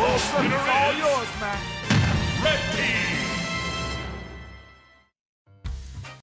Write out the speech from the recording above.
Wilson, it's all yours, man.